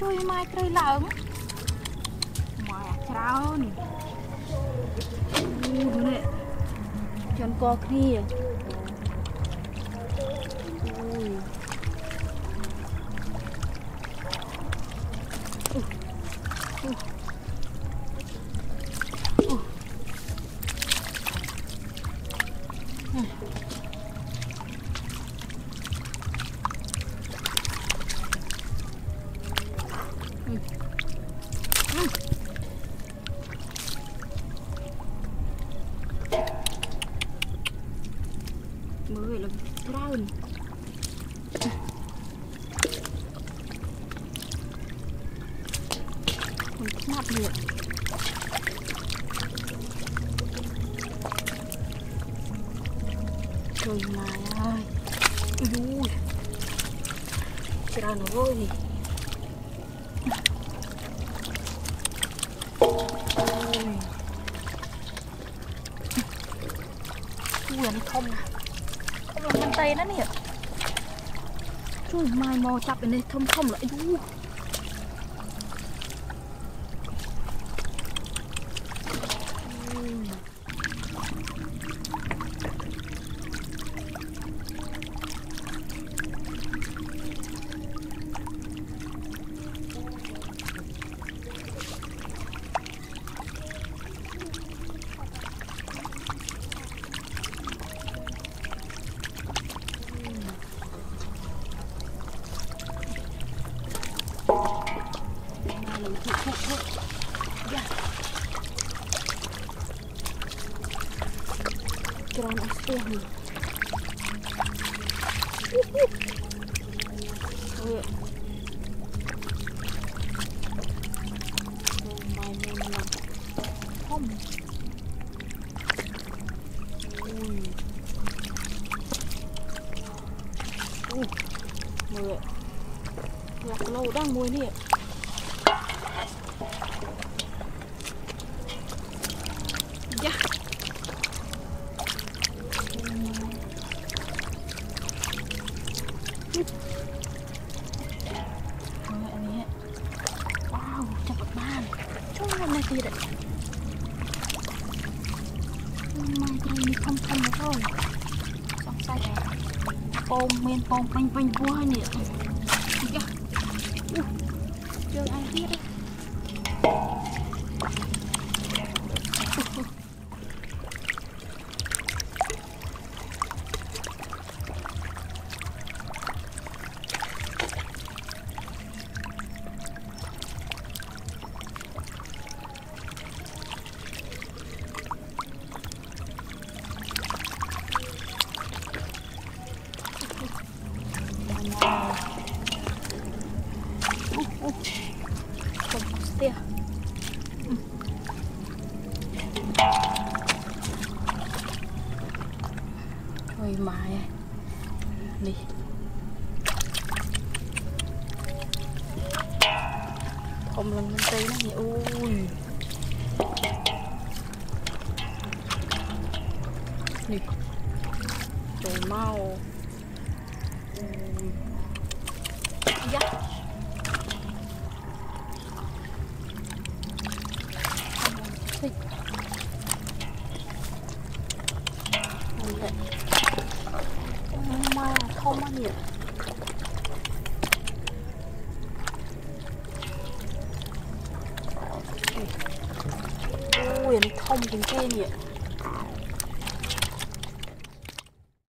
ម៉ែត្រីឡើងម៉ែអាច្រើនអូនេះជន់កគ្នាអូយមើ ច្រើនមិនខ្នាប់នេះជួយម៉ែអើយយូច្រើនណាស់វើយនេះអូយអូយអានេះធំណាស់ កំឡុងមែនតៃណានេះជួយម៉ាយមកចាប់ឯនេះធំធំល្អយូ bu, bu, bu. Ya. Kirain es teh nih. Ui. Mười. Lạc lâu đang mùi nè. អានេះវ៉ាវចាប់បានចូលនៅទៀតមកត្រីនេះខំខំទៅសង្ស័យពងមានពងពេញពេញពោះហើយនេះយ៉ាជើងឯងទៀត mài Đi. Không lần lên tay nó nhỉ? Ui. Đi. Trời mau. Ui. Yeah. 面。哦，有点痛，有点疼。